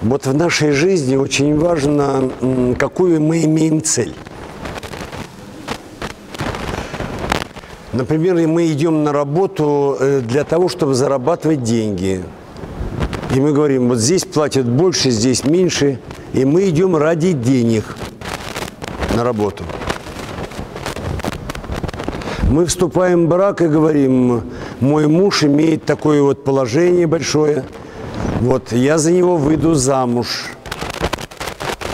Вот в нашей жизни очень важно, какую мы имеем цель. Например, мы идем на работу э, для того, чтобы зарабатывать деньги. И мы говорим, вот здесь платят больше, здесь меньше. И мы идем ради денег на работу. Мы вступаем в брак и говорим, мой муж имеет такое вот положение большое, вот я за него выйду замуж.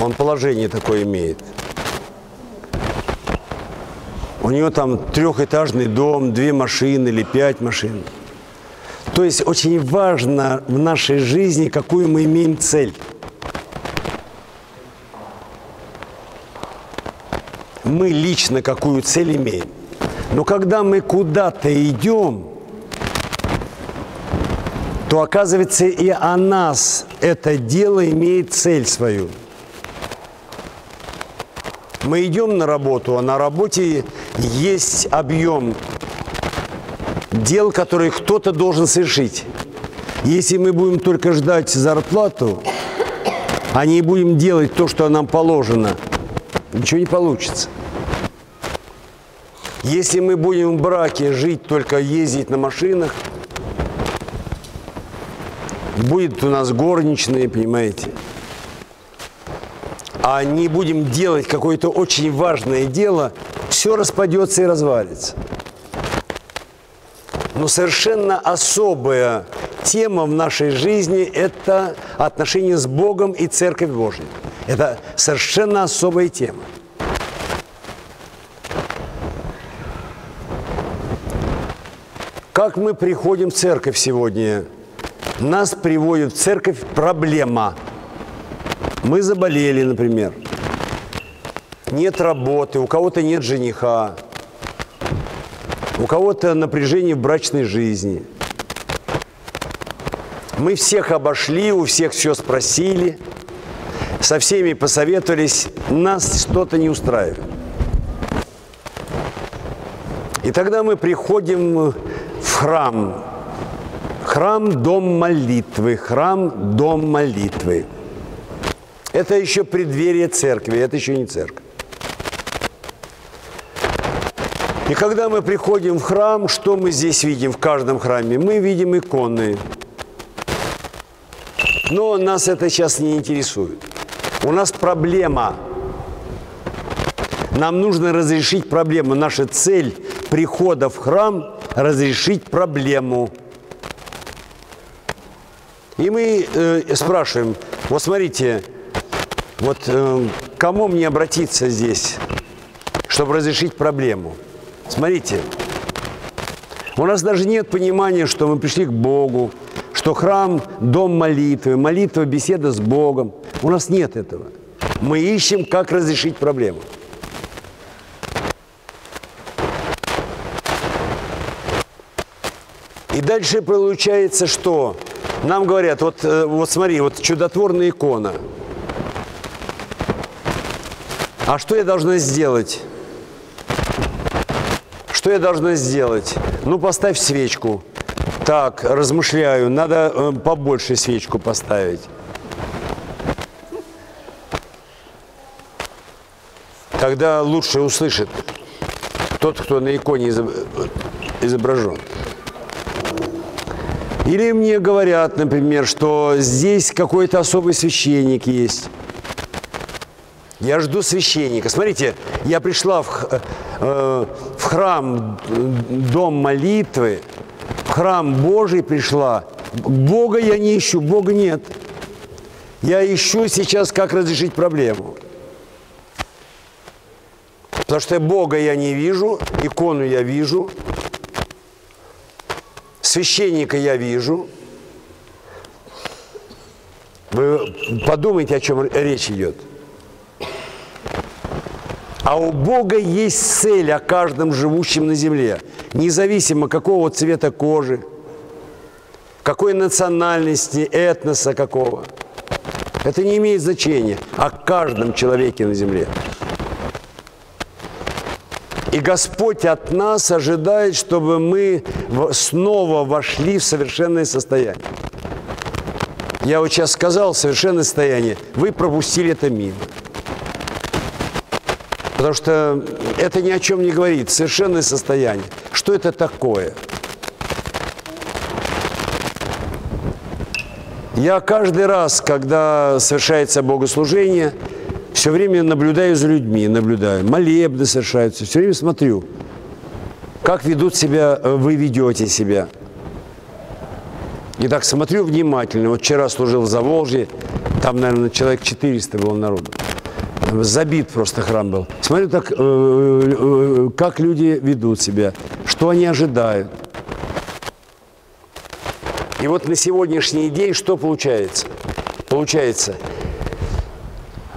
Он положение такое имеет. У него там трехэтажный дом, две машины или пять машин. То есть очень важно в нашей жизни, какую мы имеем цель. Мы лично какую цель имеем. Но когда мы куда-то идем, то оказывается и о нас это дело имеет цель свою. Мы идем на работу, а на работе есть объем дел, которые кто-то должен совершить. Если мы будем только ждать зарплату, а не будем делать то, что нам положено, ничего не получится. Если мы будем в браке жить, только ездить на машинах, будет у нас горничные, понимаете, а не будем делать какое-то очень важное дело, все распадется и развалится. Но совершенно особая тема в нашей жизни – это отношения с Богом и Церковь Божьей. Это совершенно особая тема. Как мы приходим в церковь сегодня? Нас приводит в церковь проблема. Мы заболели, например. Нет работы, у кого-то нет жениха, у кого-то напряжение в брачной жизни. Мы всех обошли, у всех все спросили, со всеми посоветовались, нас что-то не устраивает. И тогда мы приходим в храм. Храм – дом молитвы, храм – дом молитвы. Это еще преддверие церкви, это еще не церковь. И когда мы приходим в храм, что мы здесь видим в каждом храме? Мы видим иконы. Но нас это сейчас не интересует. У нас проблема. Нам нужно разрешить проблему. Наша цель прихода в храм – разрешить проблему. И мы э, спрашиваем, вот смотрите, вот э, кому мне обратиться здесь, чтобы разрешить проблему? Смотрите, у нас даже нет понимания, что мы пришли к Богу, что храм – дом молитвы, молитва – беседа с Богом. У нас нет этого. Мы ищем, как разрешить проблему. И дальше получается, что нам говорят, вот, э, вот смотри, вот чудотворная икона. А что я должна сделать? Что я должна сделать? Ну, поставь свечку. Так, размышляю, надо э, побольше свечку поставить. Тогда лучше услышит тот, кто на иконе изображен. Или мне говорят, например, что здесь какой-то особый священник есть. Я жду священника. Смотрите, я пришла в, э, в храм, дом молитвы, в храм Божий пришла. Бога я не ищу, Бога нет. Я ищу сейчас, как разрешить проблему. Потому что Бога я не вижу, икону я вижу, священника я вижу. Вы подумайте, о чем речь идет. А у Бога есть цель о каждом живущем на земле, независимо какого цвета кожи, какой национальности, этноса какого. Это не имеет значения о каждом человеке на земле. И Господь от нас ожидает, чтобы мы снова вошли в совершенное состояние. Я вот сейчас сказал совершенное состояние. Вы пропустили это мимо. Потому что это ни о чем не говорит. Совершенное состояние. Что это такое? Я каждый раз, когда совершается богослужение, все время наблюдаю за людьми, наблюдаю. Молебны совершаются, все время смотрю, как ведут себя, э, вы ведете себя. И так смотрю внимательно. Вот вчера служил в Заволжье, там, наверное, человек 400 было народу. Забит просто храм был. Смотрю, так, э, э, как люди ведут себя, что они ожидают. И вот на сегодняшний день что получается? Получается,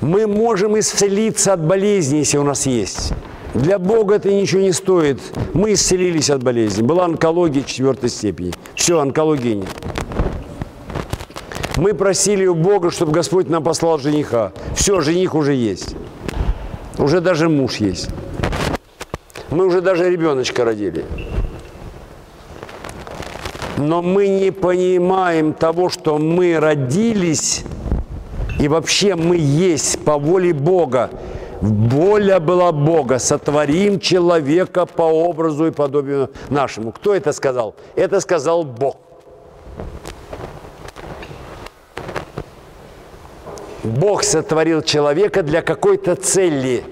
мы можем исцелиться от болезни, если у нас есть. Для Бога это ничего не стоит. Мы исцелились от болезни. Была онкология четвертой степени. Все, онкологии нет. Мы просили у Бога, чтобы Господь нам послал жениха. Все, жених уже есть. Уже даже муж есть. Мы уже даже ребеночка родили. Но мы не понимаем того, что мы родились, и вообще мы есть по воле Бога. Воля была Бога. Сотворим человека по образу и подобию нашему. Кто это сказал? Это сказал Бог. Бог сотворил человека для какой-то цели.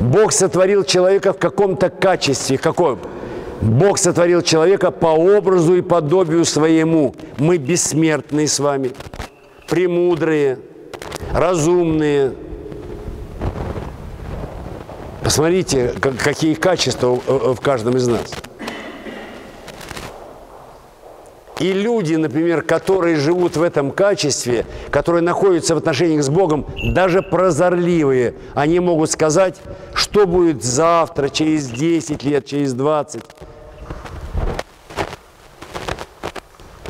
Бог сотворил человека в каком-то качестве. Каком? Бог сотворил человека по образу и подобию своему. Мы бессмертные с вами, премудрые, разумные. Посмотрите, какие качества в каждом из нас. И люди, например, которые живут в этом качестве, которые находятся в отношениях с Богом, даже прозорливые, они могут сказать, что будет завтра, через 10 лет, через 20.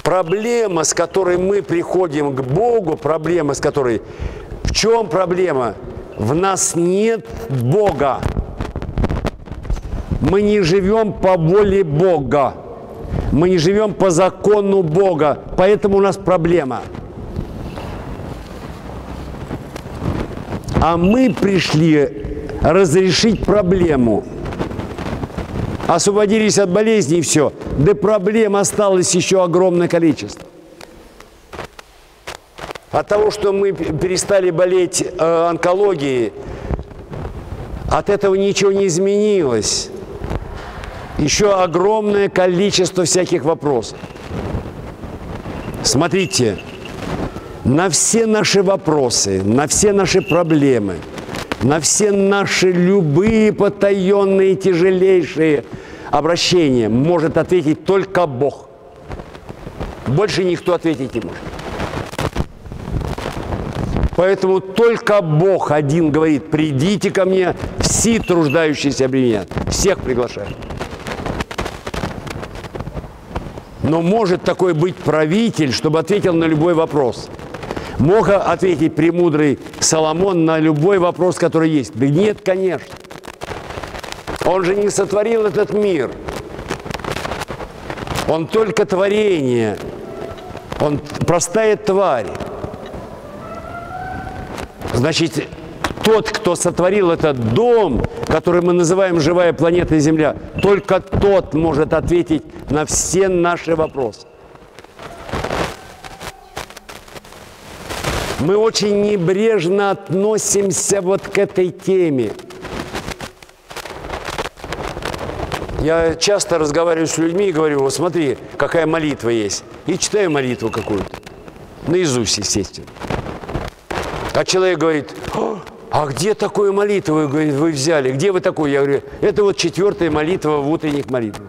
Проблема, с которой мы приходим к Богу, проблема, с которой... В чем проблема? В нас нет Бога. Мы не живем по воле Бога. Мы не живем по закону Бога, поэтому у нас проблема. А мы пришли разрешить проблему. Освободились от болезни и все. Да проблем осталось еще огромное количество. От того, что мы перестали болеть э, онкологией, от этого ничего не изменилось еще огромное количество всяких вопросов. Смотрите, на все наши вопросы, на все наши проблемы, на все наши любые потаенные, тяжелейшие обращения может ответить только Бог. Больше никто ответить не может. Поэтому только Бог один говорит, придите ко мне, все труждающиеся обременят. Всех приглашаю. Но может такой быть правитель, чтобы ответил на любой вопрос. Мог ответить премудрый Соломон на любой вопрос, который есть? Да нет, конечно. Он же не сотворил этот мир. Он только творение. Он простая тварь. Значит, тот, кто сотворил этот дом, который мы называем живая планета Земля, только тот может ответить на все наши вопросы. Мы очень небрежно относимся вот к этой теме. Я часто разговариваю с людьми и говорю, вот смотри, какая молитва есть. И читаю молитву какую-то. Наизусть, естественно. А человек говорит, а где такую молитву вы, взяли? Где вы такую? Я говорю, это вот четвертая молитва в утренних молитвах.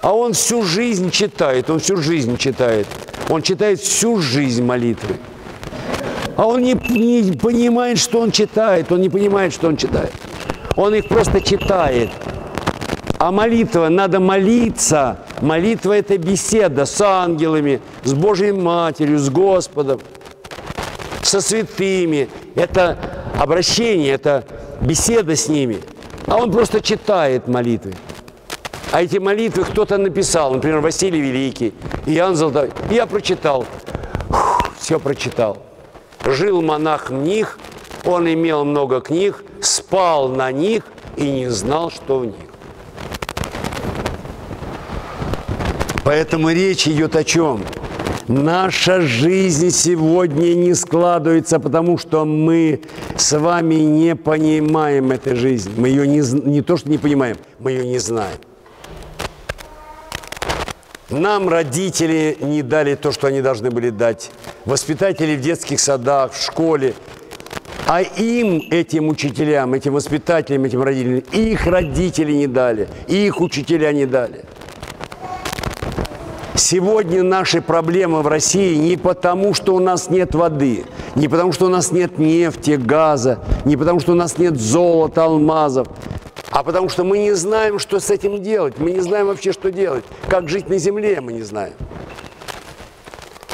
А он всю жизнь читает, он всю жизнь читает. Он читает всю жизнь молитвы. А он не, не понимает, что он читает, он не понимает, что он читает. Он их просто читает. А молитва, надо молиться. Молитва – это беседа с ангелами, с Божьей Матерью, с Господом, со святыми. Это обращение, это беседа с ними. А он просто читает молитвы. А эти молитвы кто-то написал, например, Василий Великий, Иоанн Золотой. Я прочитал, все прочитал. Жил монах в них, он имел много книг, спал на них и не знал, что в них. Поэтому речь идет о чем? Наша жизнь сегодня не складывается, потому что мы с вами не понимаем этой жизни. Мы ее не, не то, что не понимаем, мы ее не знаем. Нам родители не дали то, что они должны были дать. Воспитатели в детских садах, в школе. А им, этим учителям, этим воспитателям, этим родителям, их родители не дали, их учителя не дали. Сегодня наши проблемы в России не потому, что у нас нет воды, не потому, что у нас нет нефти, газа, не потому, что у нас нет золота, алмазов, а потому что мы не знаем, что с этим делать. Мы не знаем вообще, что делать. Как жить на земле, мы не знаем.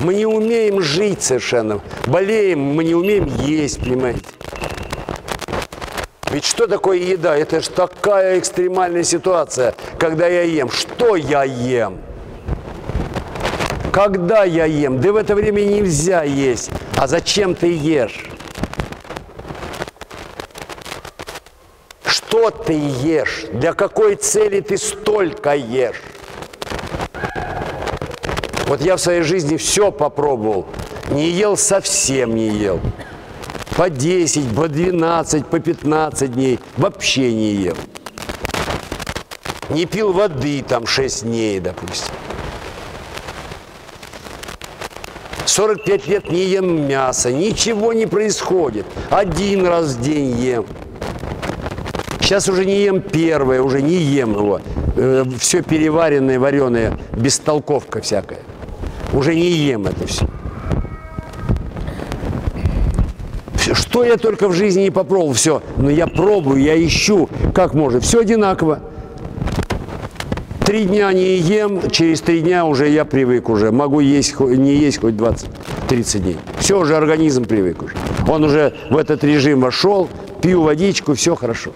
Мы не умеем жить совершенно. Болеем, мы не умеем есть, понимаете. Ведь что такое еда? Это же такая экстремальная ситуация, когда я ем. Что я ем? Когда я ем? Да в это время нельзя есть. А зачем ты ешь? Что ты ешь? Для какой цели ты столько ешь? Вот я в своей жизни все попробовал. Не ел, совсем не ел. По 10, по 12, по 15 дней. Вообще не ел. Не пил воды там 6 дней, допустим. 45 лет не ем мясо, ничего не происходит. Один раз в день ем. Сейчас уже не ем первое, уже не ем его. Э, все переваренное, вареное, бестолковка всякая. Уже не ем это все. Что я только в жизни не попробовал, все. Но я пробую, я ищу, как можно. Все одинаково. Три дня не ем, через три дня уже я привык уже. Могу есть, не есть хоть 20-30 дней. Все, уже организм привык уже. Он уже в этот режим вошел, пью водичку, все хорошо.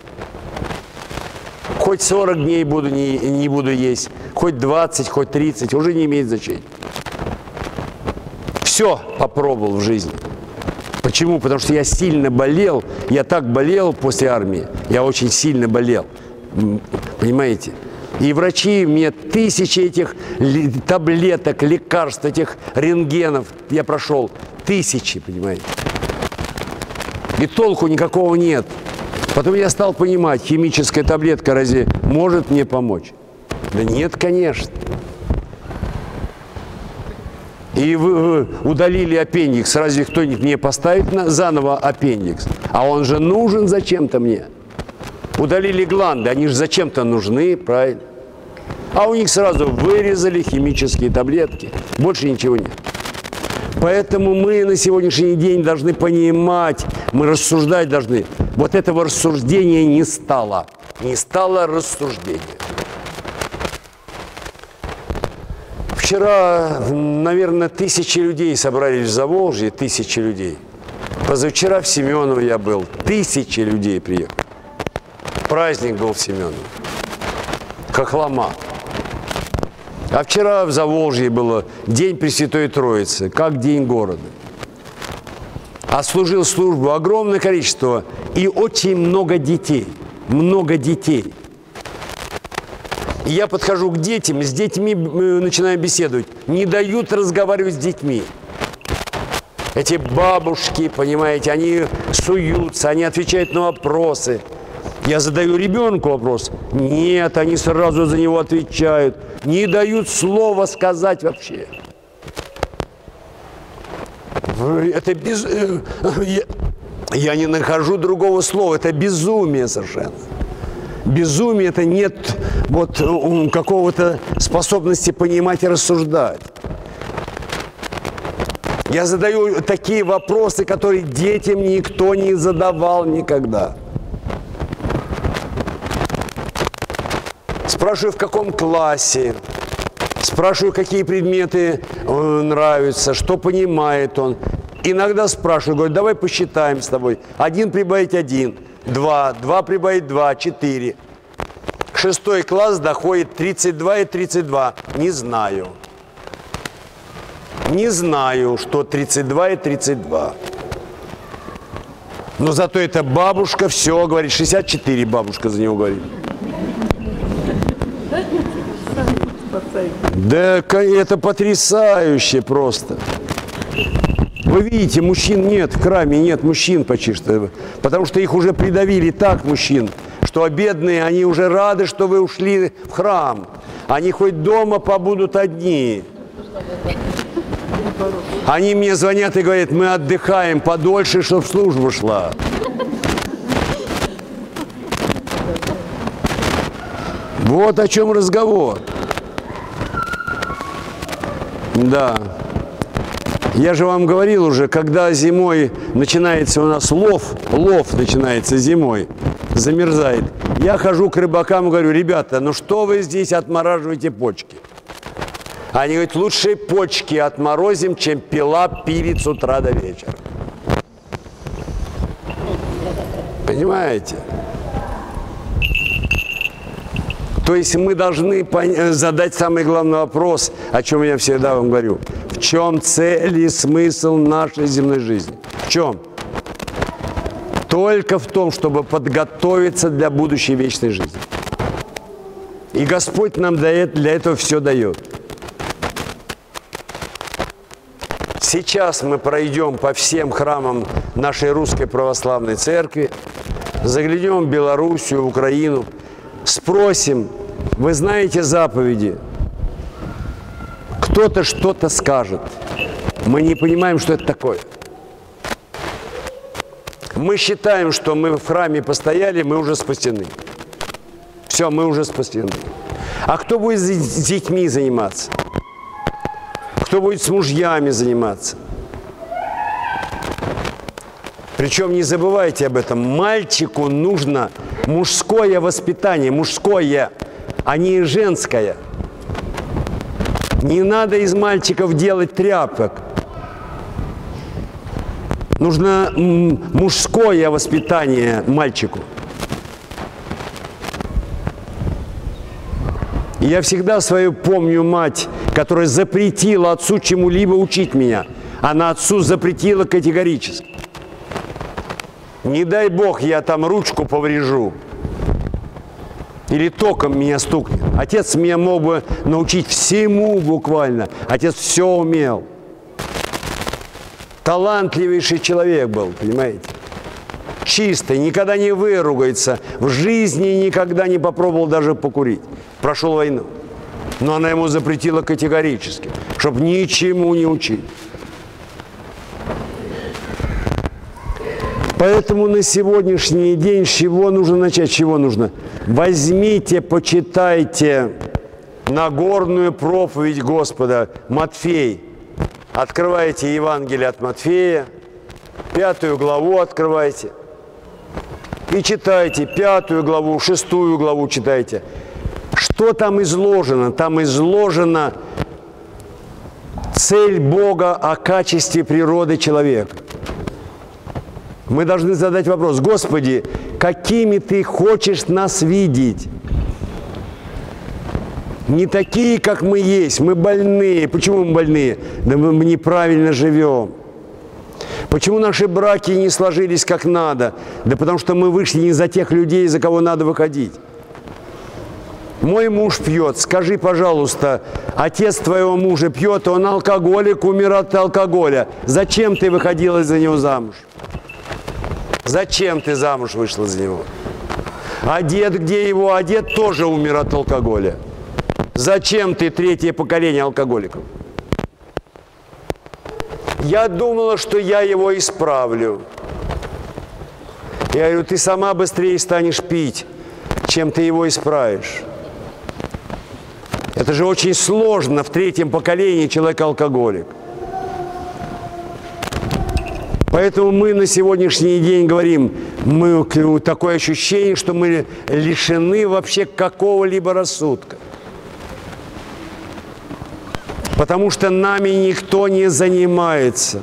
Хоть 40 дней буду, не, не буду есть, хоть 20, хоть 30, уже не имеет значения. Все попробовал в жизни. Почему? Потому что я сильно болел, я так болел после армии, я очень сильно болел. Понимаете? И врачи мне тысячи этих таблеток, лекарств, этих рентгенов я прошел. Тысячи, понимаете. И толку никакого нет. Потом я стал понимать, химическая таблетка разве может мне помочь? Да нет, конечно. И вы удалили аппендикс. Разве кто-нибудь мне поставит заново аппендикс? А он же нужен зачем-то мне. Удалили гланды, они же зачем-то нужны, правильно? А у них сразу вырезали химические таблетки. Больше ничего нет. Поэтому мы на сегодняшний день должны понимать, мы рассуждать должны. Вот этого рассуждения не стало. Не стало рассуждения. Вчера, наверное, тысячи людей собрались в Заволжье, тысячи людей. Позавчера в Семеново я был, тысячи людей приехали. Праздник был в Семеново. Хохлома. А вчера в Заволжье было День Пресвятой Троицы, как День города. Отслужил службу огромное количество и очень много детей. Много детей. Я подхожу к детям, с детьми э, начинаю беседовать. Не дают разговаривать с детьми. Эти бабушки, понимаете, они суются, они отвечают на вопросы. Я задаю ребенку вопрос. Нет, они сразу за него отвечают. Не дают слова сказать вообще. Это без... Э, я не нахожу другого слова. Это безумие совершенно. Безумие – это нет вот какого-то способности понимать и рассуждать. Я задаю такие вопросы, которые детям никто не задавал никогда. Спрашиваю, в каком классе. Спрашиваю, какие предметы э, нравятся, что понимает он. Иногда спрашиваю, говорю, давай посчитаем с тобой. Один прибавить один, два, два прибавить два, четыре. Шестой класс доходит 32 и 32. Не знаю. Не знаю, что 32 и 32. Но зато эта бабушка все говорит. 64 бабушка за него говорит. Да это потрясающе просто. Вы видите, мужчин нет в храме, нет мужчин почти что. Потому что их уже придавили так, мужчин, что бедные, они уже рады, что вы ушли в храм. Они хоть дома побудут одни. Они мне звонят и говорят, мы отдыхаем подольше, чтобы служба шла. Вот о чем разговор. Да. Я же вам говорил уже, когда зимой начинается у нас лов, лов начинается зимой, замерзает. Я хожу к рыбакам и говорю, ребята, ну что вы здесь отмораживаете почки? Они говорят, лучше почки отморозим, чем пила пилит с утра до вечера. Понимаете? То есть мы должны задать самый главный вопрос, о чем я всегда вам говорю. В чем цель и смысл нашей земной жизни? В чем? Только в том, чтобы подготовиться для будущей вечной жизни. И Господь нам для этого все дает. Сейчас мы пройдем по всем храмам нашей Русской Православной Церкви, заглянем в Белоруссию, Украину, спросим, вы знаете заповеди? Кто-то что-то скажет. Мы не понимаем, что это такое. Мы считаем, что мы в храме постояли, мы уже спасены. Все, мы уже спасены. А кто будет с детьми заниматься? Кто будет с мужьями заниматься? Причем не забывайте об этом. Мальчику нужно мужское воспитание, мужское, а не женское. Не надо из мальчиков делать тряпок. Нужно мужское воспитание мальчику. Я всегда свою помню мать, которая запретила отцу чему-либо учить меня. Она отцу запретила категорически. Не дай бог, я там ручку поврежу. Или током меня стукнет. Отец меня мог бы научить всему буквально. Отец все умел. Талантливейший человек был, понимаете? Чистый, никогда не выругается. В жизни никогда не попробовал даже покурить. Прошел войну. Но она ему запретила категорически, чтобы ничему не учить. Поэтому на сегодняшний день с чего нужно начать? Чего нужно? Возьмите, почитайте Нагорную проповедь Господа Матфей. Открывайте Евангелие от Матфея, пятую главу открывайте и читайте пятую главу, шестую главу читайте – что там изложено? Там изложена цель Бога о качестве природы человека. Мы должны задать вопрос, Господи, какими Ты хочешь нас видеть? Не такие, как мы есть, мы больные. Почему мы больные? Да мы неправильно живем. Почему наши браки не сложились как надо? Да потому что мы вышли не за тех людей, за кого надо выходить. Мой муж пьет. Скажи, пожалуйста, отец твоего мужа пьет, он алкоголик, умер от алкоголя. Зачем ты выходила за него замуж? Зачем ты замуж вышла за него? А дед, где его? А дед тоже умер от алкоголя. Зачем ты третье поколение алкоголиков? Я думала, что я его исправлю. Я говорю, ты сама быстрее станешь пить, чем ты его исправишь. Это же очень сложно в третьем поколении человек алкоголик. Поэтому мы на сегодняшний день говорим, мы, такое ощущение, что мы лишены вообще какого-либо рассудка. Потому что нами никто не занимается.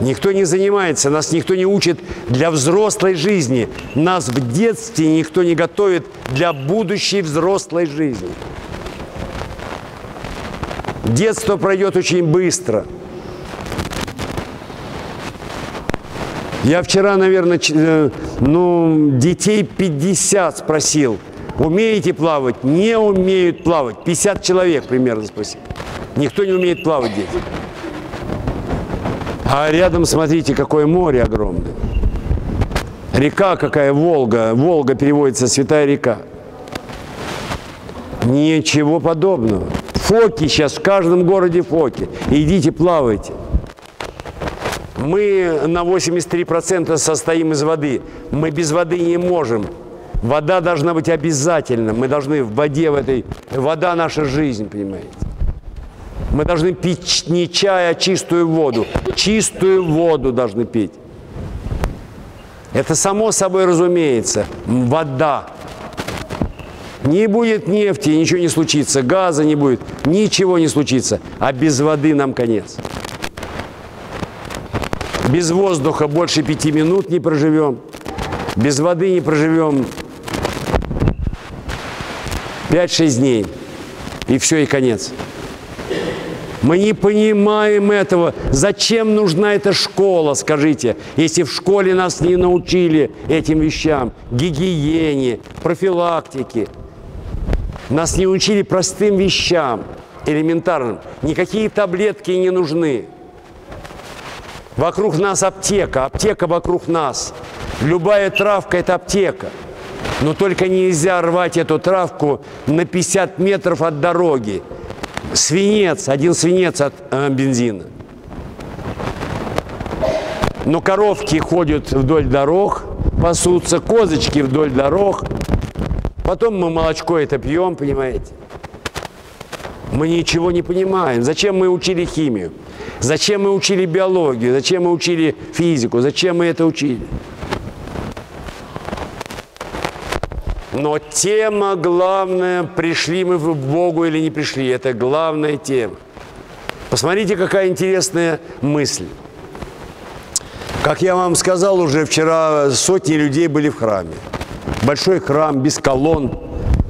Никто не занимается, нас никто не учит для взрослой жизни. Нас в детстве никто не готовит для будущей взрослой жизни. Детство пройдет очень быстро. Я вчера, наверное, э, ну, детей 50 спросил, умеете плавать? Не умеют плавать. 50 человек примерно спросил. Никто не умеет плавать, дети. А рядом, смотрите, какое море огромное. Река какая, Волга. Волга переводится «святая река». Ничего подобного. Фоки сейчас, в каждом городе фоки. Идите плавайте. Мы на 83% состоим из воды. Мы без воды не можем. Вода должна быть обязательно. Мы должны в воде в этой... Вода наша жизнь, понимаете. Мы должны пить не чай, а чистую воду. Чистую воду должны пить. Это само собой разумеется. Вода. Не будет нефти, ничего не случится. Газа не будет, ничего не случится. А без воды нам конец. Без воздуха больше пяти минут не проживем. Без воды не проживем 5-6 дней. И все, и конец. Мы не понимаем этого. Зачем нужна эта школа, скажите, если в школе нас не научили этим вещам, гигиене, профилактике. Нас не учили простым вещам, элементарным. Никакие таблетки не нужны. Вокруг нас аптека, аптека вокруг нас. Любая травка – это аптека. Но только нельзя рвать эту травку на 50 метров от дороги. Свинец, один свинец от э, бензина. Но коровки ходят вдоль дорог, пасутся, козочки вдоль дорог. Потом мы молочко это пьем, понимаете. Мы ничего не понимаем. Зачем мы учили химию? Зачем мы учили биологию? Зачем мы учили физику? Зачем мы это учили? Но тема главная, пришли мы в Богу или не пришли, это главная тема. Посмотрите, какая интересная мысль. Как я вам сказал уже вчера, сотни людей были в храме. Большой храм, без колонн,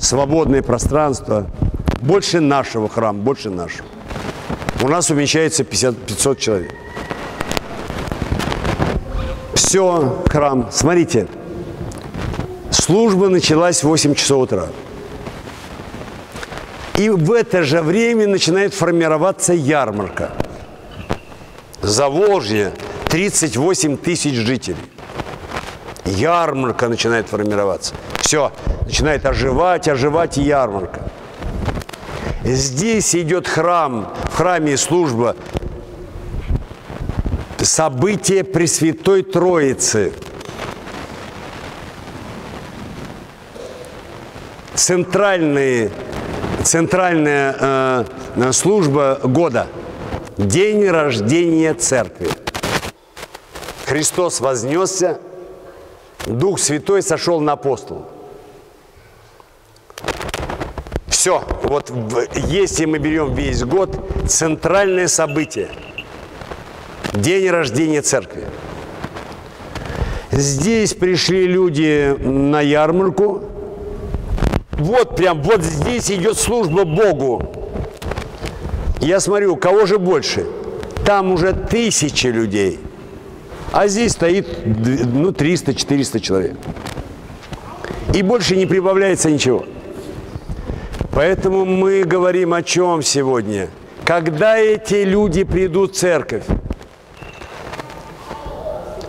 свободное пространство. Больше нашего храма, больше нашего. У нас умещается 50, 500 человек. Все, храм. Смотрите, служба началась в 8 часов утра. И в это же время начинает формироваться ярмарка. Заволжье 38 тысяч жителей. Ярмарка начинает формироваться. Все, начинает оживать, оживать ярмарка. Здесь идет храм, в храме служба, событие Пресвятой Троицы. Центральные, центральная э, служба года. День рождения церкви. Христос вознесся, Дух Святой сошел на апостолов. Все, вот если мы берем весь год, центральное событие – день рождения церкви. Здесь пришли люди на ярмарку. Вот прям, вот здесь идет служба Богу. Я смотрю, кого же больше? Там уже тысячи людей. А здесь стоит, ну, 300-400 человек. И больше не прибавляется ничего. Поэтому мы говорим о чем сегодня? Когда эти люди придут в церковь?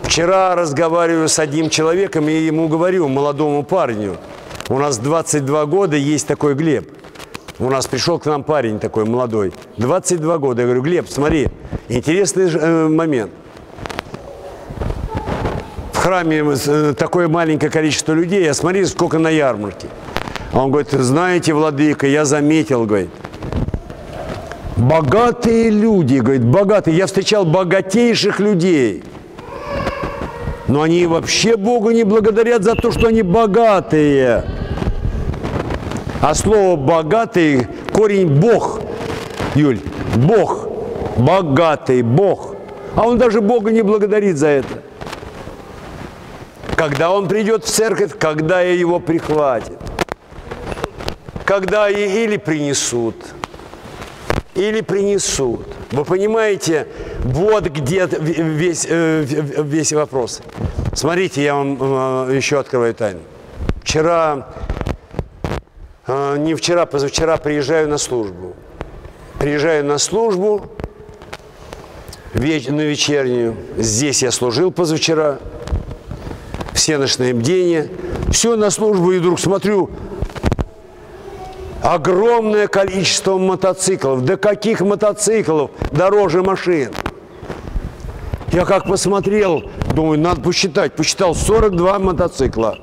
Вчера разговариваю с одним человеком и ему говорю, молодому парню, у нас 22 года, есть такой Глеб. У нас пришел к нам парень такой молодой, 22 года. Я говорю, Глеб, смотри, интересный э, момент. В храме э, такое маленькое количество людей, а смотри, сколько на ярмарке. Он говорит, знаете, владыка, я заметил, говорит, богатые люди, говорит, богатые. Я встречал богатейших людей. Но они вообще Богу не благодарят за то, что они богатые. А слово «богатый» корень «бог», Юль, «бог», «богатый», «бог». А он даже Бога не благодарит за это. Когда он придет в церковь, когда его прихватит. Когда или принесут, или принесут. Вы понимаете, вот где весь, э, весь вопрос. Смотрите, я вам э, еще открываю тайну. Вчера, э, не вчера, позавчера приезжаю на службу. Приезжаю на службу, на вечернюю. Здесь я служил позавчера всеночное бдение. Все на службу и вдруг смотрю, огромное количество мотоциклов. Да каких мотоциклов дороже машин? Я как посмотрел, думаю, надо посчитать. Посчитал 42 мотоцикла.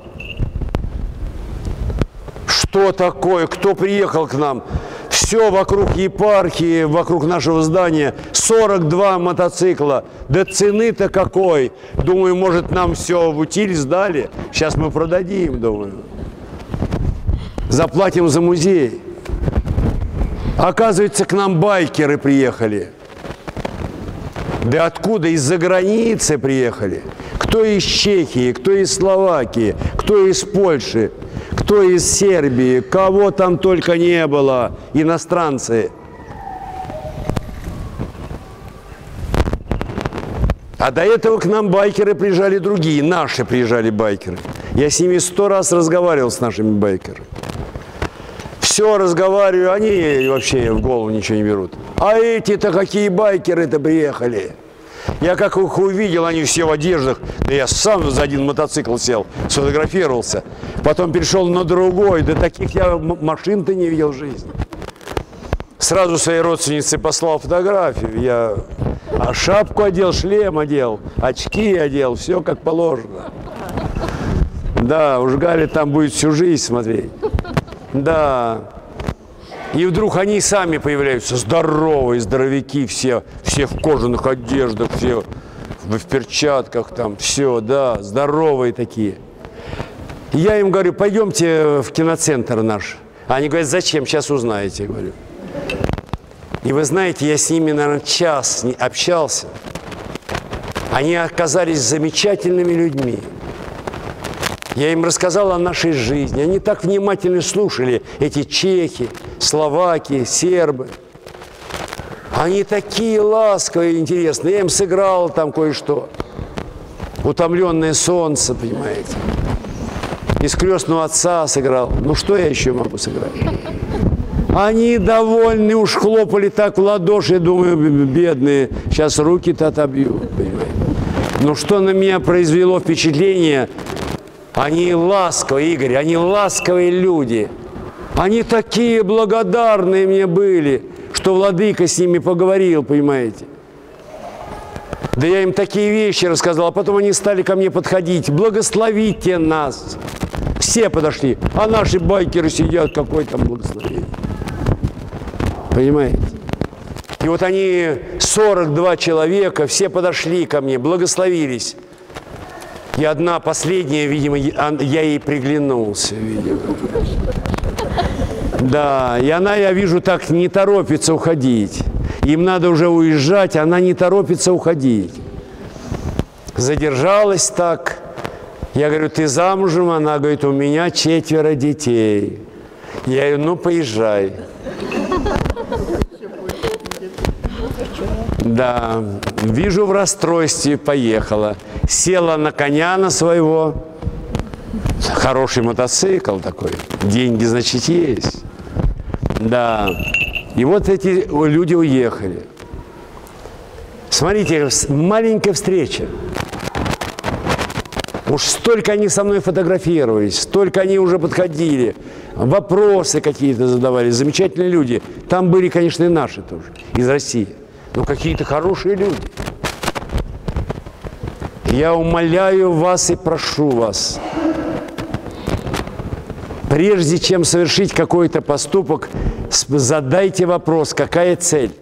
Что такое? Кто приехал к нам? Все вокруг епархии, вокруг нашего здания 42 мотоцикла. Да цены-то какой? Думаю, может, нам все в утиль сдали. Сейчас мы продадим, думаю. Заплатим за музей. Оказывается, к нам байкеры приехали. Да откуда? Из-за границы приехали. Кто из Чехии, кто из Словакии, кто из Польши кто из Сербии, кого там только не было, иностранцы. А до этого к нам байкеры приезжали другие, наши приезжали байкеры. Я с ними сто раз разговаривал с нашими байкерами. Все разговариваю, они вообще в голову ничего не берут. А эти-то какие байкеры-то приехали? Я как их увидел, они все в одеждах. Да я сам за один мотоцикл сел, сфотографировался. Потом перешел на другой. Да таких я машин-то не видел в жизни. Сразу своей родственнице послал фотографию. Я а шапку одел, шлем одел, очки одел, все как положено. Да, уж Галя там будет всю жизнь смотреть. Да. И вдруг они сами появляются, здоровые, здоровяки, все, все в кожаных одеждах, все в, перчатках там, все, да, здоровые такие. Я им говорю, пойдемте в киноцентр наш. Они говорят, зачем, сейчас узнаете, говорю. И вы знаете, я с ними, наверное, час общался. Они оказались замечательными людьми. Я им рассказал о нашей жизни. Они так внимательно слушали эти чехи, словаки, сербы. Они такие ласковые, интересные. Я им сыграл там кое-что. Утомленное солнце, понимаете. Из крестного отца сыграл. Ну что я еще могу сыграть? Они довольны, уж хлопали так в ладоши, думаю, бедные, сейчас руки-то отобьют, понимаете. Но что на меня произвело впечатление, они ласковые, Игорь, они ласковые люди. Они такие благодарные мне были, что владыка с ними поговорил, понимаете. Да я им такие вещи рассказал, а потом они стали ко мне подходить. Благословите нас. Все подошли, а наши байкеры сидят, какой там благословение. Понимаете? И вот они, 42 человека, все подошли ко мне, благословились. И одна последняя, видимо, я ей приглянулся, видимо. Да, и она, я вижу, так не торопится уходить. Им надо уже уезжать, она не торопится уходить. Задержалась так. Я говорю, ты замужем? Она говорит, у меня четверо детей. Я говорю, ну поезжай. Да, вижу в расстройстве, поехала. Села на коня на своего. Хороший мотоцикл такой. Деньги, значит, есть. Да. И вот эти люди уехали. Смотрите, маленькая встреча. Уж столько они со мной фотографировались, столько они уже подходили, вопросы какие-то задавали, замечательные люди. Там были, конечно, и наши тоже, из России но какие-то хорошие люди. Я умоляю вас и прошу вас, прежде чем совершить какой-то поступок, задайте вопрос, какая цель?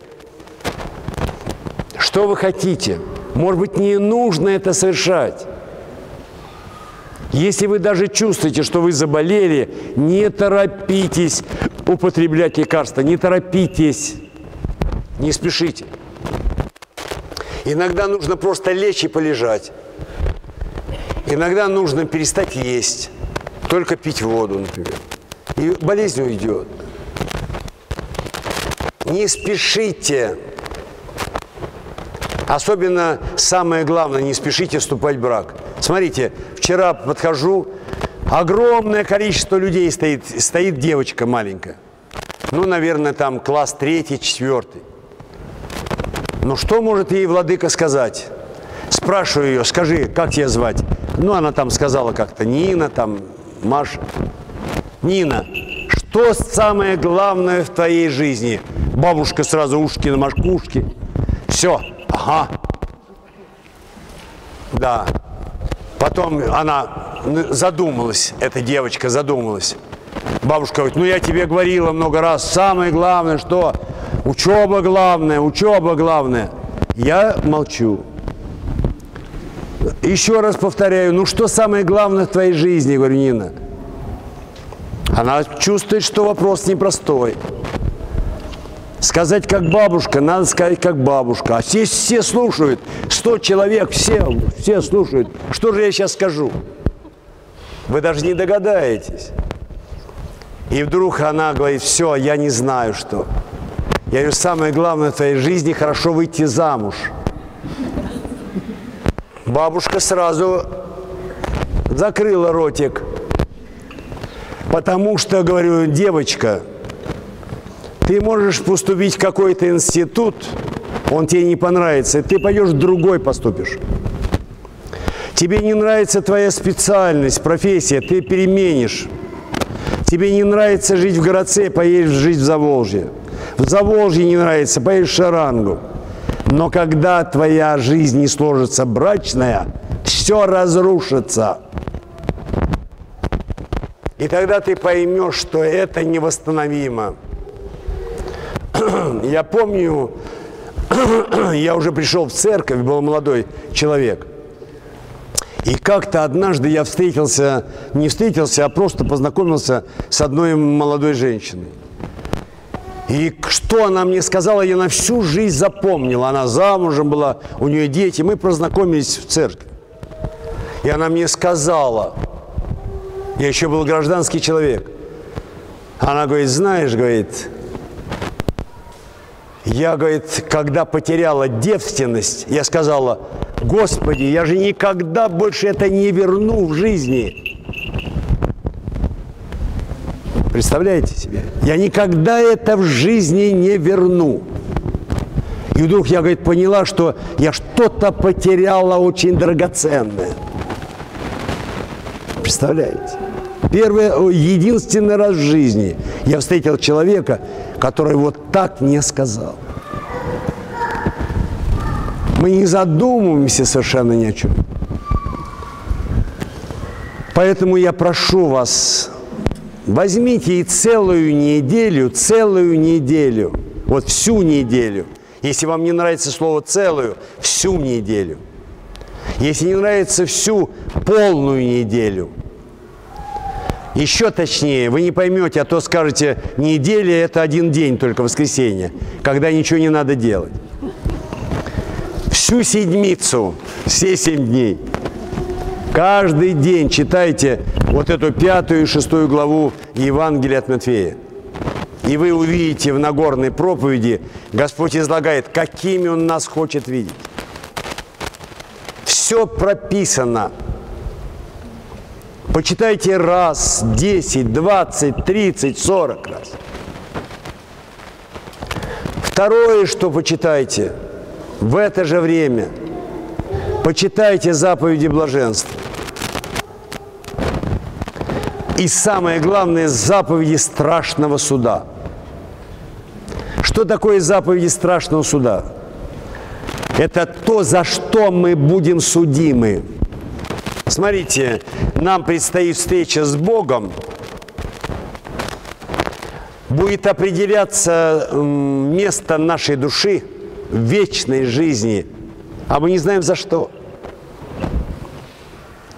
Что вы хотите? Может быть, не нужно это совершать. Если вы даже чувствуете, что вы заболели, не торопитесь употреблять лекарства, не торопитесь, не спешите. Иногда нужно просто лечь и полежать. Иногда нужно перестать есть, только пить воду, например. И болезнь уйдет. Не спешите. Особенно самое главное, не спешите вступать в брак. Смотрите, вчера подхожу, огромное количество людей стоит, стоит девочка маленькая. Ну, наверное, там класс третий, четвертый. Ну, что может ей владыка сказать? Спрашиваю ее, скажи, как тебя звать? Ну, она там сказала как-то, Нина, там, Маша. Нина, что самое главное в твоей жизни? Бабушка сразу ушки на макушке. Все, ага. Да. Потом она задумалась, эта девочка задумалась. Бабушка говорит, ну я тебе говорила много раз, самое главное, что учеба главное, учеба главное. Я молчу. Еще раз повторяю, ну что самое главное в твоей жизни, говорю, Нина? Она чувствует, что вопрос непростой. Сказать как бабушка, надо сказать как бабушка. А все, все слушают, сто человек, все, все слушают. Что же я сейчас скажу? Вы даже не догадаетесь. И вдруг она говорит, все, я не знаю что. Я говорю, самое главное в твоей жизни хорошо выйти замуж. Бабушка сразу закрыла ротик. Потому что, говорю, девочка, ты можешь поступить в какой-то институт, он тебе не понравится, ты пойдешь в другой поступишь. Тебе не нравится твоя специальность, профессия, ты переменишь. Тебе не нравится жить в городце, поедешь жить в Заволжье. В Заволжье не нравится, поедешь в Шарангу. Но когда твоя жизнь не сложится брачная, все разрушится. И тогда ты поймешь, что это невосстановимо. Я помню, я уже пришел в церковь, был молодой человек. И как-то однажды я встретился, не встретился, а просто познакомился с одной молодой женщиной. И что она мне сказала, я на всю жизнь запомнила. Она замужем была, у нее дети. Мы познакомились в церкви. И она мне сказала, я еще был гражданский человек. Она говорит, знаешь, говорит, я, говорит, когда потеряла девственность, я сказала, Господи, я же никогда больше это не верну в жизни. Представляете себе? Я никогда это в жизни не верну. И вдруг я, говорит, поняла, что я что-то потеряла очень драгоценное. Представляете? Первый, единственный раз в жизни я встретил человека, который вот так мне сказал. Мы не задумываемся совершенно ни о чем. Поэтому я прошу вас Возьмите и целую неделю, целую неделю, вот всю неделю. Если вам не нравится слово «целую», всю неделю. Если не нравится всю полную неделю. Еще точнее, вы не поймете, а то скажете, неделя – это один день только воскресенье, когда ничего не надо делать. Всю седмицу, все семь дней – Каждый день читайте вот эту пятую и шестую главу Евангелия от Матфея. И вы увидите в Нагорной проповеди, Господь излагает, какими Он нас хочет видеть. Все прописано. Почитайте раз, десять, двадцать, тридцать, сорок раз. Второе, что почитайте, в это же время почитайте заповеди блаженства. И самое главное, заповеди страшного суда. Что такое заповеди страшного суда? Это то, за что мы будем судимы. Смотрите, нам предстоит встреча с Богом. Будет определяться место нашей души в вечной жизни, а мы не знаем за что.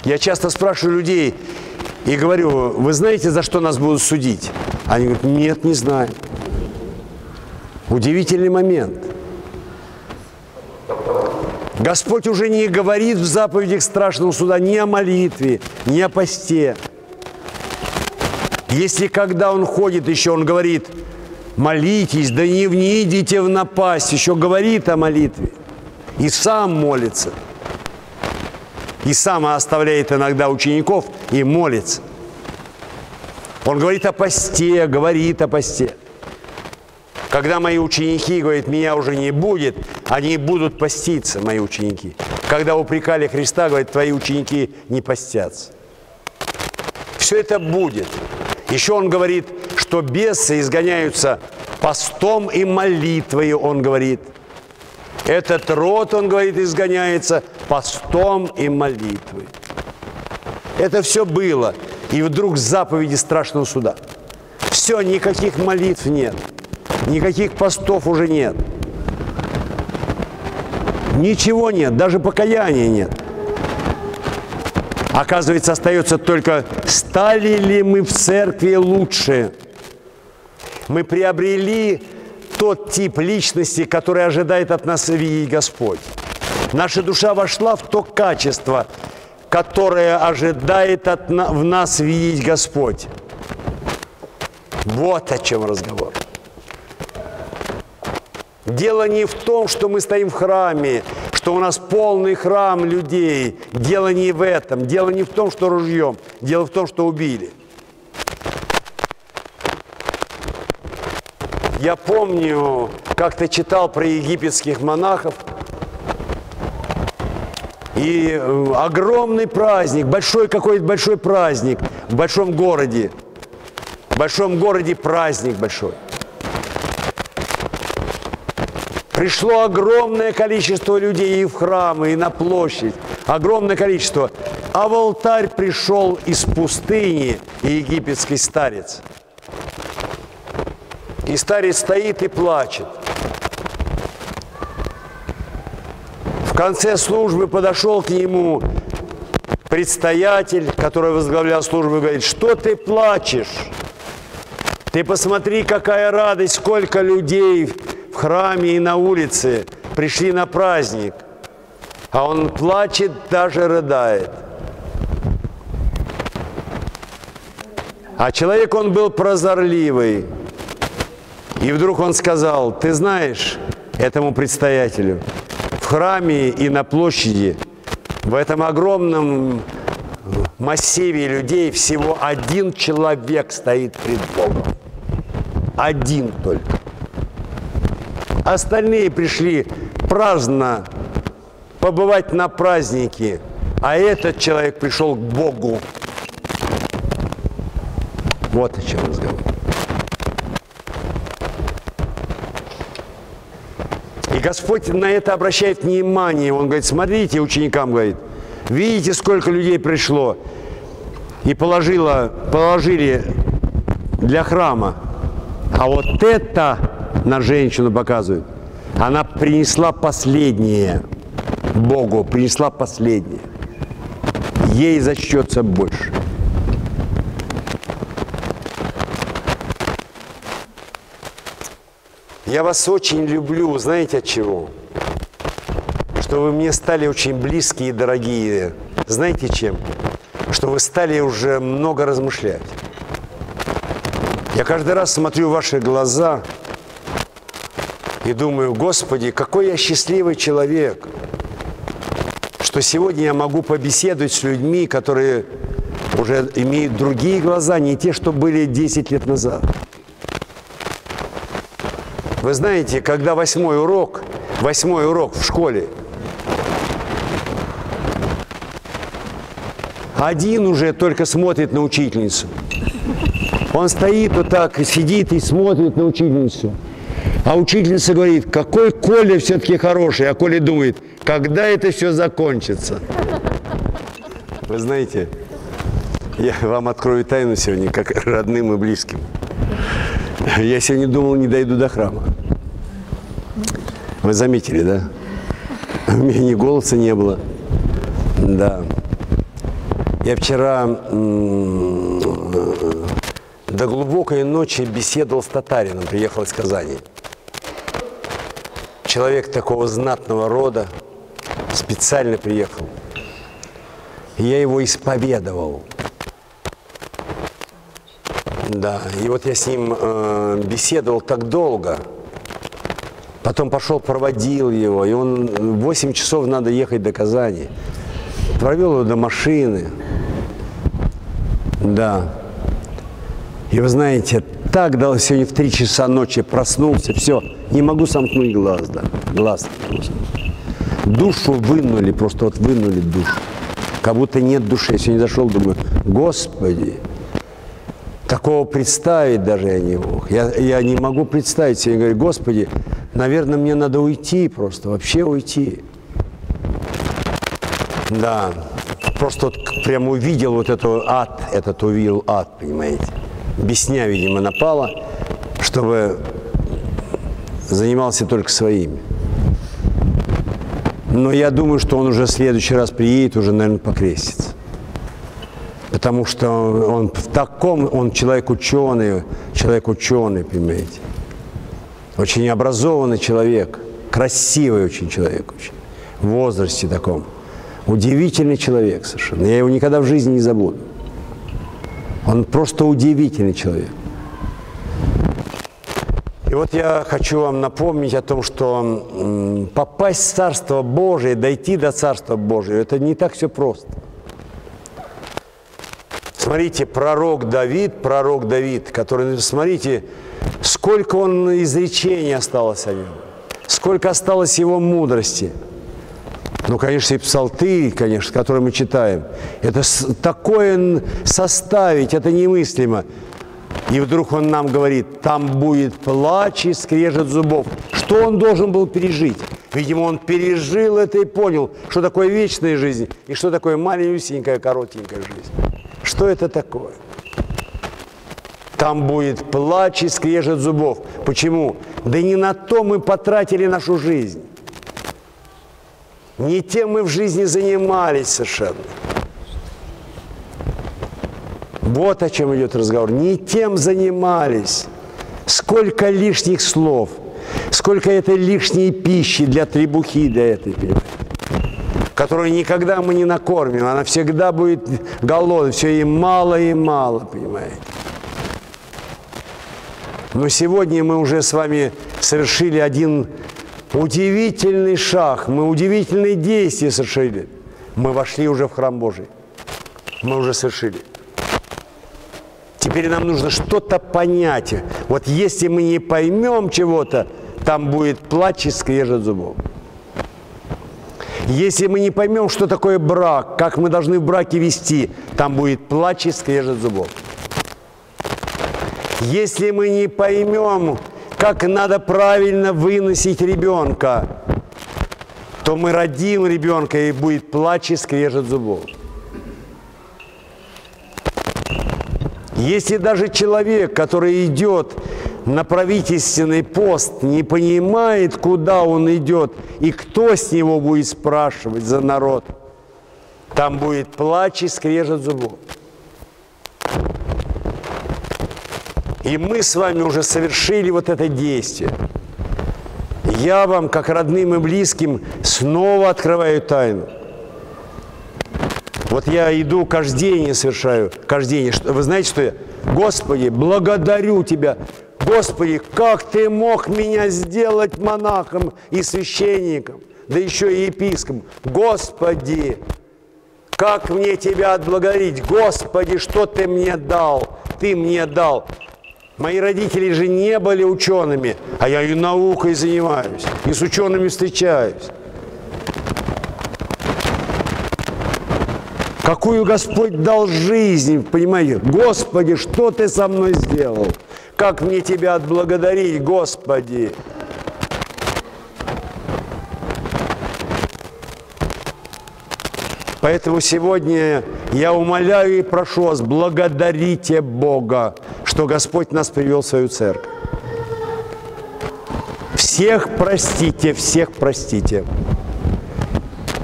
Я часто спрашиваю людей, и говорю, вы знаете, за что нас будут судить? Они говорят, нет, не знаю. Удивительный момент. Господь уже не говорит в заповедях страшного суда ни о молитве, ни о посте. Если когда Он ходит еще, Он говорит, молитесь, да не идите в напасть, еще говорит о молитве. И сам молится. И сам оставляет иногда учеников и молится. Он говорит о посте, говорит о посте. Когда мои ученики говорят, меня уже не будет, они будут поститься, мои ученики. Когда упрекали Христа, говорят, твои ученики не постятся. Все это будет. Еще он говорит, что бесы изгоняются постом и молитвой, он говорит. Этот род, он говорит, изгоняется постом и молитвой. Это все было. И вдруг заповеди страшного суда. Все, никаких молитв нет. Никаких постов уже нет. Ничего нет, даже покаяния нет. Оказывается, остается только, стали ли мы в церкви лучше. Мы приобрели тот тип личности, который ожидает от нас видеть Господь. Наша душа вошла в то качество, которое ожидает от на, в нас видеть Господь. Вот о чем разговор. Дело не в том, что мы стоим в храме, что у нас полный храм людей. Дело не в этом. Дело не в том, что ружьем. Дело в том, что убили. Я помню, как ты читал про египетских монахов. И э, огромный праздник, большой какой-то большой праздник в большом городе. В большом городе праздник большой. Пришло огромное количество людей и в храмы, и на площадь. Огромное количество. А в алтарь пришел из пустыни египетский старец. И старец стоит и плачет. В конце службы подошел к нему предстоятель, который возглавлял службу, и говорит, что ты плачешь? Ты посмотри, какая радость, сколько людей в храме и на улице пришли на праздник, а он плачет, даже рыдает. А человек он был прозорливый. И вдруг он сказал, ты знаешь этому предстоятелю, в храме и на площади, в этом огромном массиве людей всего один человек стоит пред Богом. Один только. Остальные пришли праздно побывать на празднике, а этот человек пришел к Богу. Вот о чем разговор. Господь на это обращает внимание. Он говорит, смотрите, ученикам говорит, видите, сколько людей пришло. И положило, положили для храма. А вот это на женщину показывает. Она принесла последнее Богу, принесла последнее. Ей зачтется больше. Я вас очень люблю, знаете от чего? Что вы мне стали очень близкие и дорогие. Знаете чем? Что вы стали уже много размышлять. Я каждый раз смотрю в ваши глаза – и думаю, Господи, какой я счастливый человек, что сегодня я могу побеседовать с людьми, которые уже имеют другие глаза, не те, что были 10 лет назад. Вы знаете, когда восьмой урок, восьмой урок в школе, один уже только смотрит на учительницу. Он стоит вот так, сидит и смотрит на учительницу. А учительница говорит, какой Коля все-таки хороший. А Коля думает, когда это все закончится? Вы знаете, я вам открою тайну сегодня, как родным и близким. Я сегодня думал, не дойду до храма. Вы заметили, да? У меня ни голоса не было. Да. Я вчера до глубокой ночи беседовал с татарином, приехал из Казани человек такого знатного рода, специально приехал. Я его исповедовал. Да, и вот я с ним э, беседовал так долго. Потом пошел, проводил его, и он 8 часов надо ехать до Казани. Провел его до машины. Да. И вы знаете, так дал сегодня в 3 часа ночи проснулся, все, не могу сомкнуть глаз, да, глаз. Душу вынули, просто вот вынули душу. Как будто нет души. Я сегодня зашел, думаю, Господи, такого представить даже я не мог. Я, я не могу представить себе. Я говорю, Господи, наверное, мне надо уйти просто, вообще уйти. Да, просто вот прямо увидел вот эту ад, этот увидел ад, понимаете. Бесня, видимо, напала, чтобы занимался только своими. Но я думаю, что он уже в следующий раз приедет, уже, наверное, покрестится. Потому что он в таком, он человек ученый, человек ученый, понимаете. Очень образованный человек, красивый очень человек, очень, в возрасте таком. Удивительный человек совершенно. Я его никогда в жизни не забуду. Он просто удивительный человек. И вот я хочу вам напомнить о том, что попасть в Царство Божие, дойти до Царства Божьего, это не так все просто. Смотрите, пророк Давид, пророк Давид, который, смотрите, сколько он изречений осталось о нем, сколько осталось его мудрости. Ну, конечно, и псалты, конечно, которые мы читаем. Это такое составить, это немыслимо. И вдруг он нам говорит, там будет плач и скрежет зубов. Что он должен был пережить? Видимо, он пережил это и понял, что такое вечная жизнь и что такое маленькая, коротенькая жизнь. Что это такое? Там будет плач и скрежет зубов. Почему? Да не на то мы потратили нашу жизнь. Не тем мы в жизни занимались совершенно. Вот о чем идет разговор. Не тем занимались. Сколько лишних слов, сколько этой лишней пищи для требухи, для этой, которую никогда мы не накормим. Она всегда будет голодной, все и мало, и мало, понимаете. Но сегодня мы уже с вами совершили один удивительный шаг, мы удивительные действия совершили. Мы вошли уже в храм Божий. Мы уже совершили. Теперь нам нужно что-то понять. Вот если мы не поймем чего-то, там будет плач и скрежет зубов. Если мы не поймем, что такое брак, как мы должны в браке вести, там будет плач и скрежет зубов. Если мы не поймем, как надо правильно выносить ребенка, то мы родим ребенка и будет плач и скрежет зубов. Если даже человек, который идет на правительственный пост, не понимает, куда он идет и кто с него будет спрашивать за народ, там будет плач и скрежет зубов. И мы с вами уже совершили вот это действие. Я вам, как родным и близким, снова открываю тайну – вот я иду каждение совершаю, каждение. Вы знаете, что я? Господи, благодарю Тебя. Господи, как Ты мог меня сделать монахом и священником, да еще и епископом. Господи, как мне Тебя отблагодарить? Господи, что Ты мне дал? Ты мне дал. Мои родители же не были учеными, а я и наукой занимаюсь, и с учеными встречаюсь. какую Господь дал жизнь, понимаете? Господи, что Ты со мной сделал? Как мне Тебя отблагодарить, Господи? Поэтому сегодня я умоляю и прошу вас, благодарите Бога, что Господь нас привел в свою церковь. Всех простите, всех простите.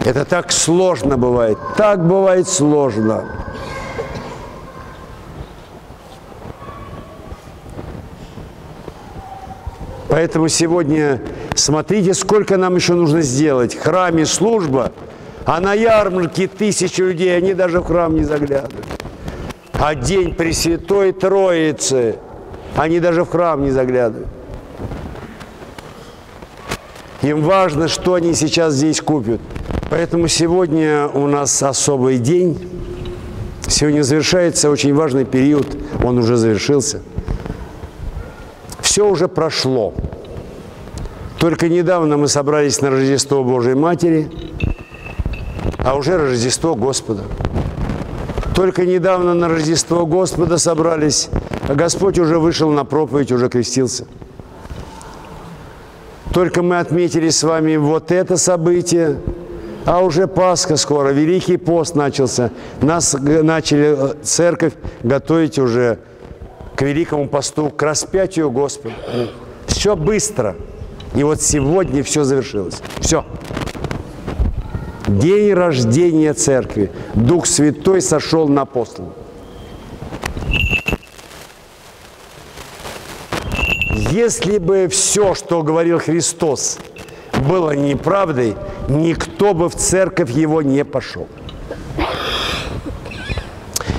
Это так сложно бывает, так бывает сложно. Поэтому сегодня смотрите, сколько нам еще нужно сделать. Храме служба, а на ярмарке тысячи людей, они даже в храм не заглядывают. А день Пресвятой Троицы, они даже в храм не заглядывают. Им важно, что они сейчас здесь купят. Поэтому сегодня у нас особый день. Сегодня завершается очень важный период. Он уже завершился. Все уже прошло. Только недавно мы собрались на Рождество Божьей Матери, а уже Рождество Господа. Только недавно на Рождество Господа собрались, а Господь уже вышел на проповедь, уже крестился. Только мы отметили с вами вот это событие, а уже Пасха скоро, Великий пост начался. Нас начали э, церковь готовить уже к Великому посту, к распятию Господа. Все быстро. И вот сегодня все завершилось. Все. День рождения церкви. Дух Святой сошел на апостолов. Если бы все, что говорил Христос, было неправдой, никто бы в церковь его не пошел.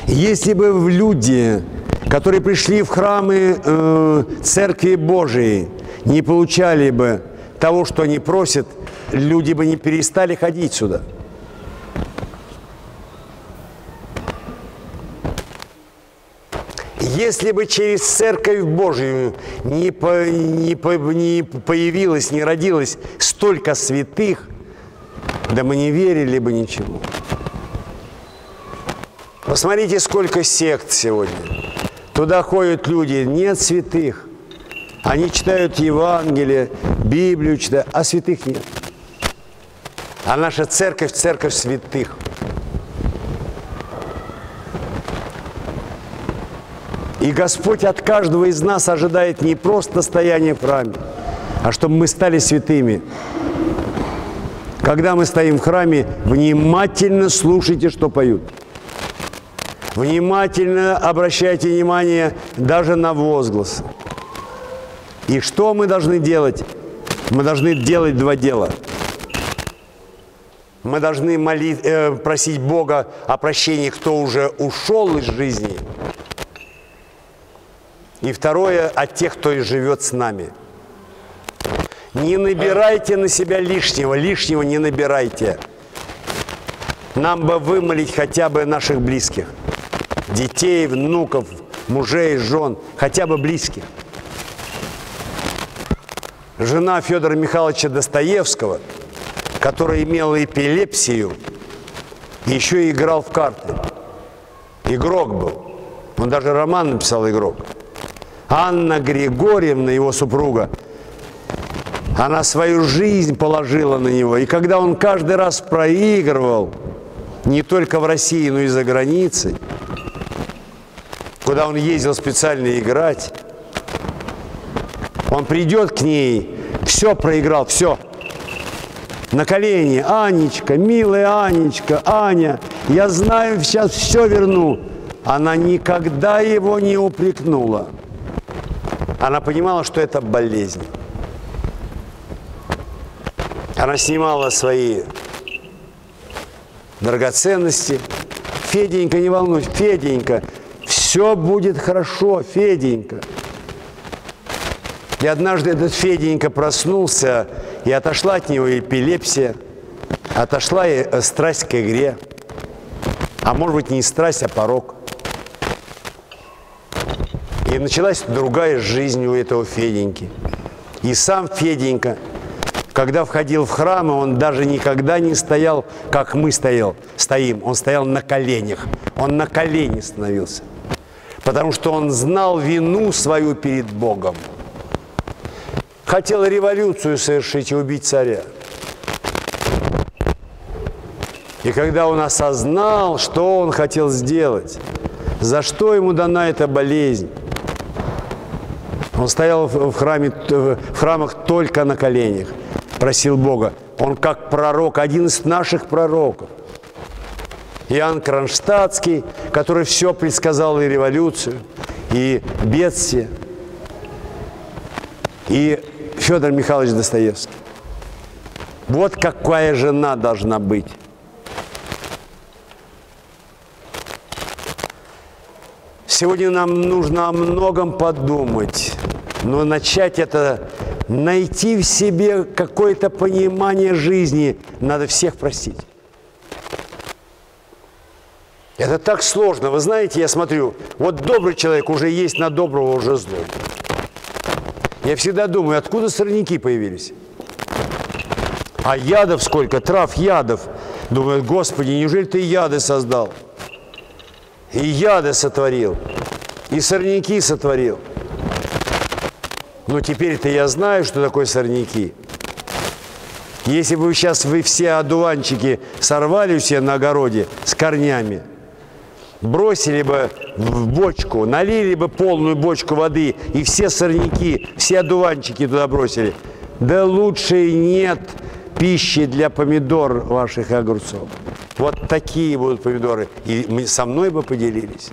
Если бы люди, которые пришли в храмы э, Церкви Божией, не получали бы того, что они просят, люди бы не перестали ходить сюда – Если бы через Церковь Божию не, по, не, по, не появилось, не родилось столько святых, да мы не верили бы ничему. Посмотрите, сколько сект сегодня. Туда ходят люди, нет святых. Они читают Евангелие, Библию читают, а святых нет. А наша церковь – церковь святых – И Господь от каждого из нас ожидает не просто стояние в храме, а чтобы мы стали святыми. Когда мы стоим в храме, внимательно слушайте, что поют. Внимательно обращайте внимание даже на возглас. И что мы должны делать? Мы должны делать два дела. Мы должны молить, э, просить Бога о прощении, кто уже ушел из жизни – и второе, от тех, кто и живет с нами. Не набирайте на себя лишнего, лишнего не набирайте. Нам бы вымолить хотя бы наших близких. Детей, внуков, мужей, жен, хотя бы близких. Жена Федора Михайловича Достоевского, которая имела эпилепсию, еще и играл в карты. Игрок был. Он даже роман написал «Игрок». Анна Григорьевна, его супруга, она свою жизнь положила на него. И когда он каждый раз проигрывал, не только в России, но и за границей, куда он ездил специально играть, он придет к ней, все проиграл, все. На колени, Анечка, милая Анечка, Аня, я знаю, сейчас все верну. Она никогда его не упрекнула. Она понимала, что это болезнь. Она снимала свои драгоценности. Феденька, не волнуйся, Феденька, все будет хорошо, Феденька. И однажды этот Феденька проснулся, и отошла от него эпилепсия, отошла и э, страсть к игре. А может быть, не страсть, а порог – и началась другая жизнь у этого Феденьки. И сам Феденька, когда входил в храм, он даже никогда не стоял, как мы стоял, стоим. Он стоял на коленях. Он на колени становился. Потому что он знал вину свою перед Богом. Хотел революцию совершить и убить царя. И когда он осознал, что он хотел сделать, за что ему дана эта болезнь, он стоял в, храме, в храмах только на коленях, просил Бога. Он как пророк, один из наших пророков. Иоанн Кронштадтский, который все предсказал и революцию, и бедствие. И Федор Михайлович Достоевский. Вот какая жена должна быть. Сегодня нам нужно о многом подумать, но начать это, найти в себе какое-то понимание жизни, надо всех простить. Это так сложно. Вы знаете, я смотрю, вот добрый человек уже есть на доброго уже зло. Я всегда думаю, откуда сорняки появились? А ядов сколько, трав, ядов. Думаю, Господи, неужели ты яды создал? И яды сотворил, и сорняки сотворил. Но теперь-то я знаю, что такое сорняки. Если бы сейчас вы все одуванчики сорвали у себя на огороде с корнями, бросили бы в бочку, налили бы полную бочку воды и все сорняки, все одуванчики туда бросили, да лучше нет пищи для помидор ваших огурцов. Вот такие будут помидоры. И мы со мной бы поделились.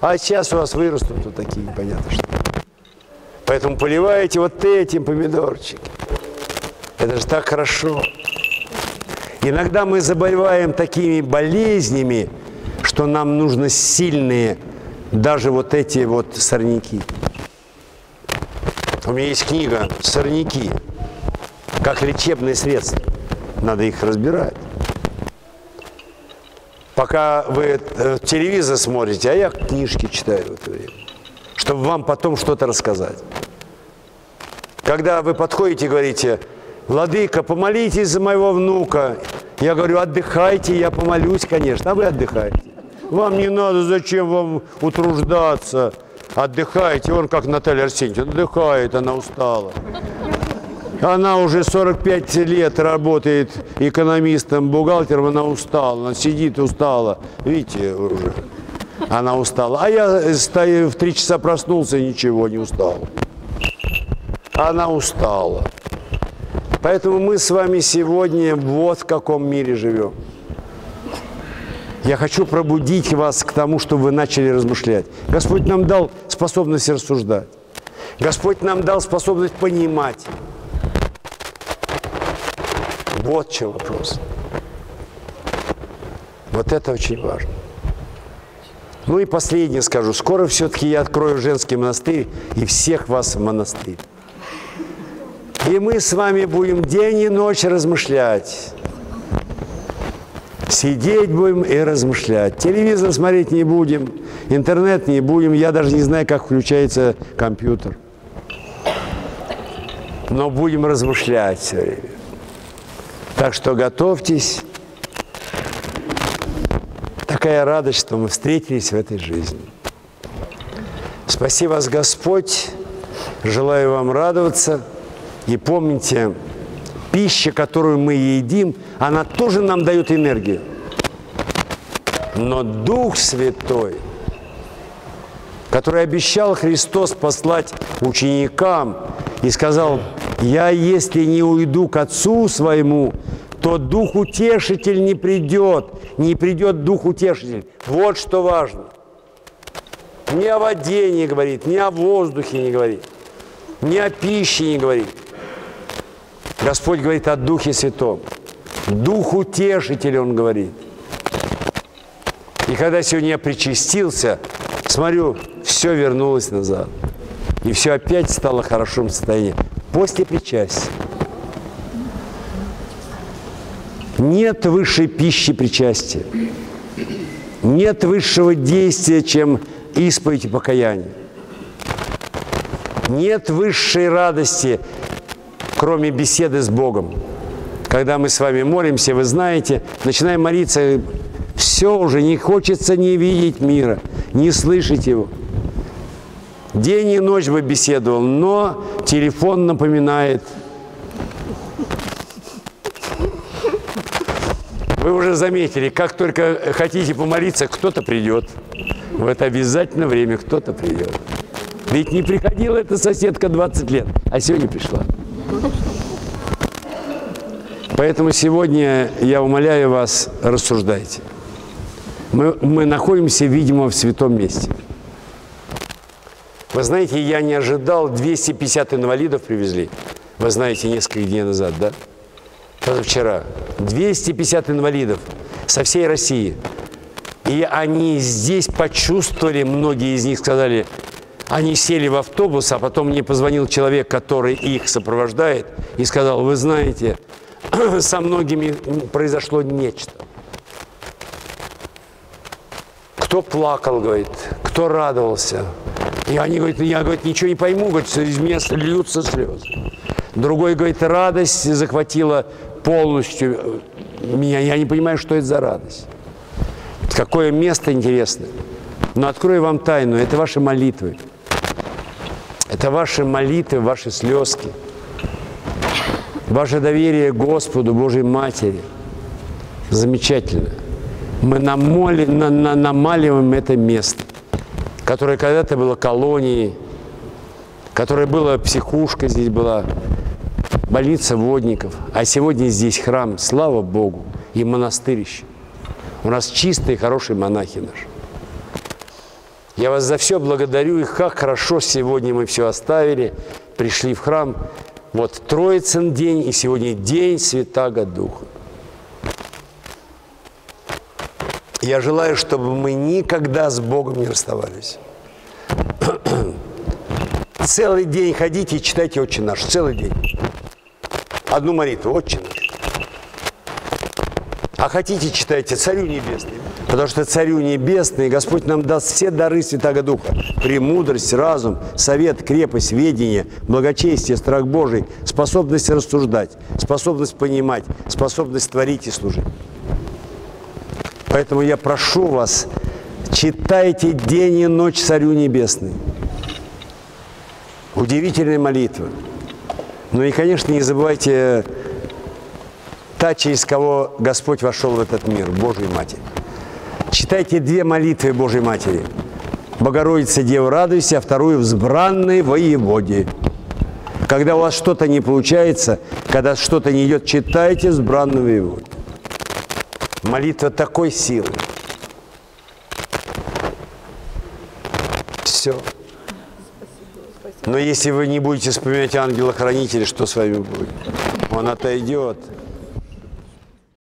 А сейчас у вас вырастут вот такие, понятно что. Поэтому поливаете вот этим помидорчик. Это же так хорошо. Иногда мы заболеваем такими болезнями, что нам нужны сильные даже вот эти вот сорняки. У меня есть книга «Сорняки», как лечебные средства. Надо их разбирать. Пока вы э, телевизор смотрите, а я книжки читаю в это время, чтобы вам потом что-то рассказать. Когда вы подходите и говорите, Владыка, помолитесь за моего внука. Я говорю, отдыхайте, я помолюсь, конечно, а вы отдыхайте. Вам не надо, зачем вам утруждаться? Отдыхайте. Он как Наталья Арсеньевна, отдыхает, она устала. Она уже 45 лет работает экономистом, бухгалтером, она устала, она сидит устала. Видите, уже она устала. А я стою, в три часа проснулся, ничего, не устал. Она устала. Поэтому мы с вами сегодня вот в каком мире живем. Я хочу пробудить вас к тому, чтобы вы начали размышлять. Господь нам дал способность рассуждать. Господь нам дал способность понимать. Вот в чем вопрос. Вот это очень важно. Ну и последнее скажу. Скоро все-таки я открою женский монастырь и всех вас в монастырь. И мы с вами будем день и ночь размышлять. Сидеть будем и размышлять. Телевизор смотреть не будем, интернет не будем. Я даже не знаю, как включается компьютер. Но будем размышлять все время. Так что готовьтесь. Такая радость, что мы встретились в этой жизни. Спаси вас, Господь. Желаю вам радоваться. И помните, пища, которую мы едим, она тоже нам дает энергию. Но Дух Святой, который обещал Христос послать ученикам и сказал, я если не уйду к Отцу своему, то Дух Утешитель не придет, не придет Дух Утешитель. Вот что важно. Ни о воде не говорит, ни о воздухе не говорит, ни о пище не говорит. Господь говорит о Духе Святом. Дух утешитель, Он говорит. И когда сегодня я причастился, смотрю, все вернулось назад. И все опять стало в хорошем состоянии. После причастия. Нет высшей пищи причастия. Нет высшего действия, чем исповедь и покаяние. Нет высшей радости, кроме беседы с Богом. Когда мы с вами молимся, вы знаете, начинаем молиться, все уже не хочется не видеть мира, не слышать его. День и ночь бы беседовал, но телефон напоминает. Вы уже заметили, как только хотите помолиться, кто-то придет. В это обязательно время кто-то придет. Ведь не приходила эта соседка 20 лет, а сегодня пришла. Поэтому сегодня я умоляю вас, рассуждайте. Мы, мы находимся, видимо, в святом месте. Вы знаете, я не ожидал, 250 инвалидов привезли. Вы знаете, несколько дней назад, да? Позавчера. 250 инвалидов со всей России. И они здесь почувствовали, многие из них сказали, они сели в автобус, а потом мне позвонил человек, который их сопровождает, и сказал, вы знаете, со многими произошло нечто. Кто плакал, говорит, кто радовался. И они говорят, я говорит, ничего не пойму, говорит, из меня льются слезы. Другой говорит, радость захватила полностью меня. Я не понимаю, что это за радость. Какое место интересное. Но открою вам тайну, это ваши молитвы. Это ваши молитвы, ваши слезки. Ваше доверие Господу, Божьей Матери. Замечательно. Мы намоли, на, на, намаливаем это место, которое когда-то было колонией, которое было психушкой, здесь была больница водников, а сегодня здесь храм, слава Богу, и монастырище. У нас чистые, хорошие монахи наши. Я вас за все благодарю, и как хорошо сегодня мы все оставили, пришли в храм. Вот Троицын день, и сегодня день Святаго Духа. Я желаю, чтобы мы никогда с Богом не расставались. Целый день ходите и читайте «Отче наш», целый день. Одну молитву «Отче наш». А хотите, читайте «Царю небесный». Потому что Царю Небесный Господь нам даст все дары Святаго Духа. Премудрость, разум, совет, крепость, ведение, благочестие, страх Божий, способность рассуждать, способность понимать, способность творить и служить. Поэтому я прошу вас, читайте день и ночь Царю Небесный. Удивительная молитва. Ну и, конечно, не забывайте та, через кого Господь вошел в этот мир, Божий Матерь. Читайте две молитвы Божьей Матери. Богородица, Дева, радуйся, а вторую «Взбранной воеводе». Когда у вас что-то не получается, когда что-то не идет, читайте «Взбранной воеводе». Молитва такой силы. Все. Но если вы не будете вспоминать ангела-хранителя, что с вами будет? Он отойдет.